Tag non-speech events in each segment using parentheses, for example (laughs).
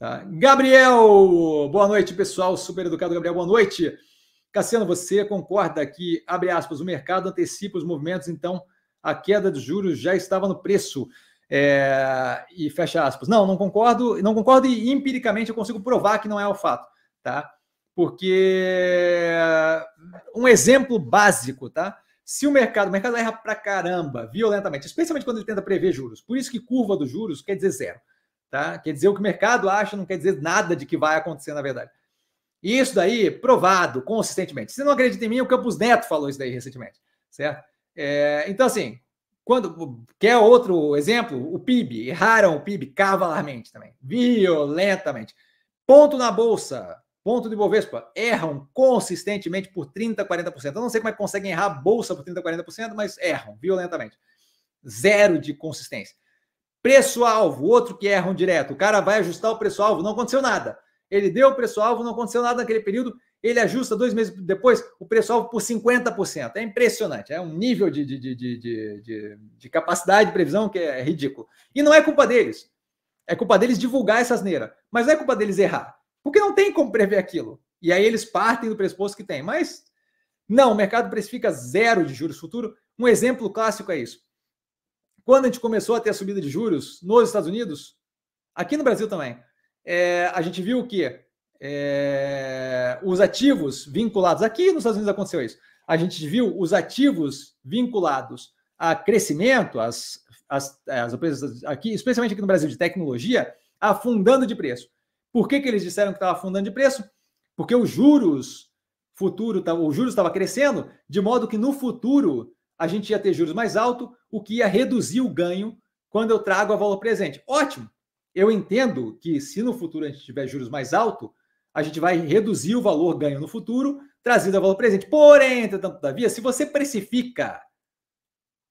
Tá? Gabriel, boa noite, pessoal. Super educado, Gabriel, boa noite. Cassiano, você concorda que, abre aspas, o mercado antecipa os movimentos, então a queda dos juros já estava no preço. É, e fecha aspas. Não, não concordo, não concordo e empiricamente eu consigo provar que não é o fato, tá? Porque um exemplo básico, tá? Se o mercado, o mercado erra pra caramba, violentamente, especialmente quando ele tenta prever juros. Por isso que curva dos juros quer dizer zero, tá? Quer dizer o que o mercado acha, não quer dizer nada de que vai acontecer na verdade. E isso daí, provado consistentemente. Se não acredita em mim, o Campos Neto falou isso daí recentemente, certo? É, então, assim, quando quer outro exemplo, o PIB, erraram o PIB cavalarmente também, violentamente. Ponto na bolsa, ponto de Bovespa, erram consistentemente por 30, 40%. Eu não sei como é que conseguem errar a bolsa por 30, 40%, mas erram violentamente. Zero de consistência. Preço-alvo, outro que erram direto. O cara vai ajustar o preço-alvo, não aconteceu nada. Ele deu o preço-alvo, não aconteceu nada naquele período, ele ajusta dois meses depois o preço-alvo por 50%. É impressionante, é um nível de, de, de, de, de capacidade de previsão que é ridículo. E não é culpa deles. É culpa deles divulgar essa asneira. Mas não é culpa deles errar. Porque não tem como prever aquilo. E aí eles partem do pressuposto que tem. Mas não, o mercado precifica zero de juros futuro. Um exemplo clássico é isso. Quando a gente começou a ter a subida de juros nos Estados Unidos, aqui no Brasil também, é, a gente viu que é, os ativos vinculados, aqui nos Estados Unidos aconteceu isso, a gente viu os ativos vinculados a crescimento, as, as, as empresas aqui, especialmente aqui no Brasil, de tecnologia, afundando de preço. Por que, que eles disseram que estava afundando de preço? Porque os juros futuro, o juros estava crescendo, de modo que no futuro a gente ia ter juros mais altos, o que ia reduzir o ganho quando eu trago a valor presente. Ótimo! Eu entendo que se no futuro a gente tiver juros mais altos, a gente vai reduzir o valor ganho no futuro, trazido a valor presente. Porém, entretanto, todavia, se você precifica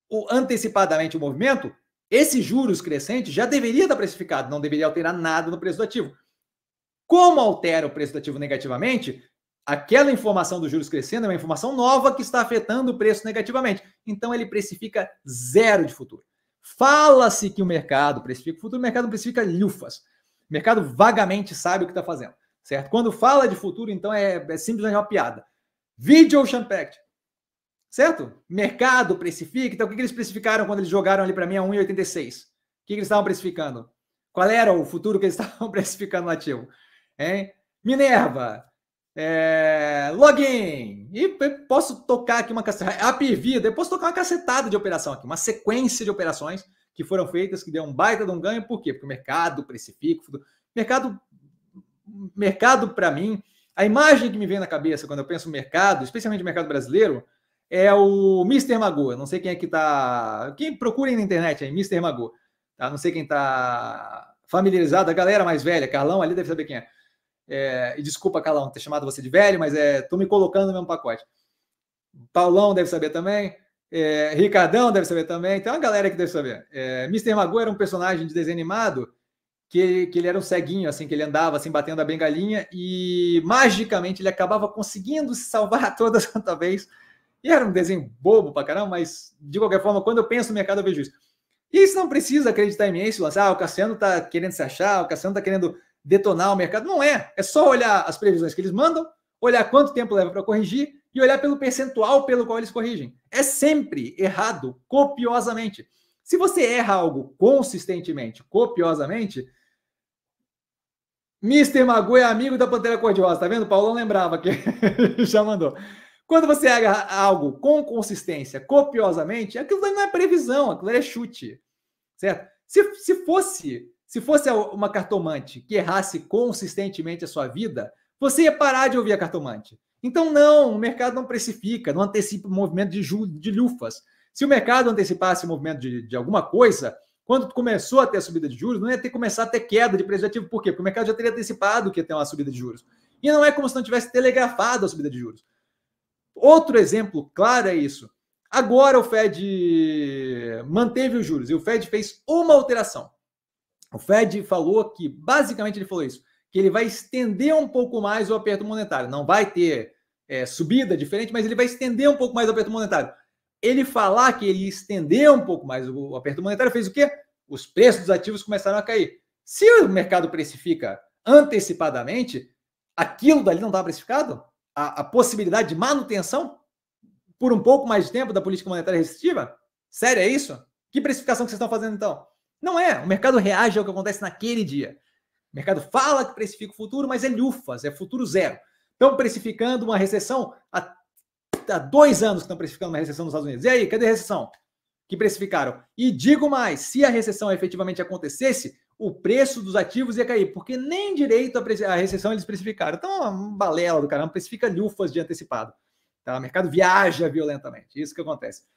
o, antecipadamente o movimento, esse juros crescente já deveria estar precificado, não deveria alterar nada no preço do ativo. Como altera o preço do ativo negativamente, aquela informação dos juros crescendo é uma informação nova que está afetando o preço negativamente. Então ele precifica zero de futuro. Fala-se que o mercado precifica o futuro, o mercado precifica lufas. O mercado vagamente sabe o que está fazendo certo? Quando fala de futuro, então é, é simplesmente uma piada. Video Ocean Pact, certo? Mercado precifica. Então, o que, que eles precificaram quando eles jogaram ali para mim a 1,86? O que, que eles estavam precificando? Qual era o futuro que eles (laughs) estavam precificando no ativo? Hein? Minerva, é, login, e posso tocar aqui uma cacetada, APV, posso tocar uma cacetada de operação aqui, uma sequência de operações que foram feitas, que deu um baita de um ganho, por quê? Porque o mercado o mercado mercado para mim, a imagem que me vem na cabeça quando eu penso mercado, especialmente mercado brasileiro, é o Mr. Magoo. Não sei quem é que tá. Quem procurem na internet aí, Mr. Magoo. Tá? Não sei quem tá familiarizado, a galera mais velha, Carlão ali deve saber quem é. É e desculpa, Carlão, ter chamado você de velho, mas é, tô me colocando no mesmo pacote. Paulão deve saber também. É, Ricardão deve saber também. Tem uma galera que deve saber. É, Mr. Magoo era um personagem de desenho animado que, que ele era um ceguinho, assim, que ele andava assim, batendo a bengalinha, e magicamente ele acabava conseguindo se salvar (laughs) toda santa vez. E era um desenho bobo pra caramba, mas de qualquer forma, quando eu penso no mercado, eu vejo isso. E isso não precisa acreditar em mim, isso, ah, o Cassiano tá querendo se achar, o Cassiano tá querendo detonar o mercado. Não é. É só olhar as previsões que eles mandam, olhar quanto tempo leva para corrigir e olhar pelo percentual pelo qual eles corrigem. É sempre errado, copiosamente. Se você erra algo consistentemente, copiosamente, Mr. Magu é amigo da Pantera Cor-de-Rosa, tá vendo? O Paulão lembrava que (laughs) já mandou. Quando você agarra algo com consistência, copiosamente, aquilo não é previsão, aquilo é chute, certo? Se, se fosse se fosse uma cartomante que errasse consistentemente a sua vida, você ia parar de ouvir a cartomante. Então, não, o mercado não precifica, não antecipa o movimento de, de lufas. Se o mercado antecipasse o movimento de, de alguma coisa, quando começou a ter a subida de juros, não ia ter começado a ter queda de preço de ativo. Por quê? Porque o mercado já teria antecipado que ia ter uma subida de juros. E não é como se não tivesse telegrafado a subida de juros. Outro exemplo claro é isso. Agora o Fed manteve os juros e o Fed fez uma alteração. O Fed falou que, basicamente, ele falou isso, que ele vai estender um pouco mais o aperto monetário. Não vai ter é, subida diferente, mas ele vai estender um pouco mais o aperto monetário ele falar que ele ia estender um pouco mais o aperto monetário fez o quê? Os preços dos ativos começaram a cair. Se o mercado precifica antecipadamente, aquilo dali não estava precificado? A, a, possibilidade de manutenção por um pouco mais de tempo da política monetária restritiva? Sério, é isso? Que precificação que vocês estão fazendo então? Não é. O mercado reage ao que acontece naquele dia. O mercado fala que precifica o futuro, mas é lufas, é futuro zero. Estão precificando uma recessão há, há dois anos que estão precificando uma recessão nos Estados Unidos. E aí, cadê a recessão? Que precificaram. E digo mais: se a recessão efetivamente acontecesse, o preço dos ativos ia cair, porque nem direito a, recessão eles precificaram. Então, é um balela do caramba, precifica lufas de antecipado. Tá? O mercado viaja violentamente. Isso que acontece.